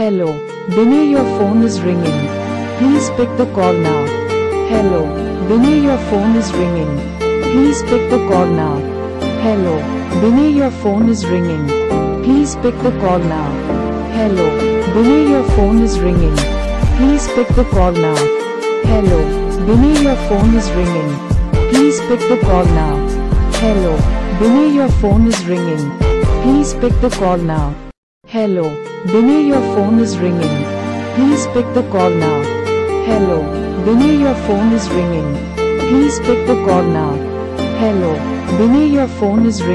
Hello, Binay, your phone is ringing. Please pick the call now. Hello, Binay, your phone is ringing. Please pick the call now. Hello, Binay, your phone is ringing. Please pick the call now. Hello, Binay, your phone is ringing. Please pick the call now. Hello, Binay, your phone is ringing. Please pick the call now. Hello, Binay, your phone is ringing. Please pick the call now. Hello, Binay, your phone is ringing. Please pick the call now. Hello, Binay, your phone is ringing. Please pick the call now. Hello, Binay, your phone is ringing.